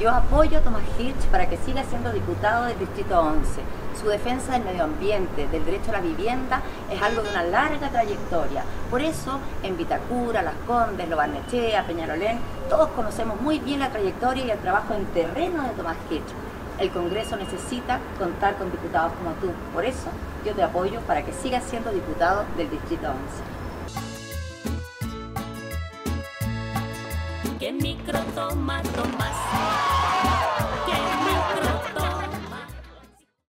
Yo apoyo a Tomás Hirsch para que siga siendo diputado del Distrito 11. Su defensa del medio ambiente, del derecho a la vivienda, es algo de una larga trayectoria. Por eso, en Vitacura, Las Condes, Lo Barnechea, Peñarolén, todos conocemos muy bien la trayectoria y el trabajo en terreno de Tomás Hirsch. El Congreso necesita contar con diputados como tú. Por eso, yo te apoyo para que sigas siendo diputado del Distrito 11. ¿Qué micro toma Tomás?